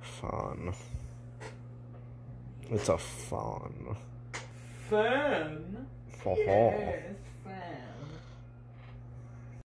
Fun. It's a fun. Fun. Yes.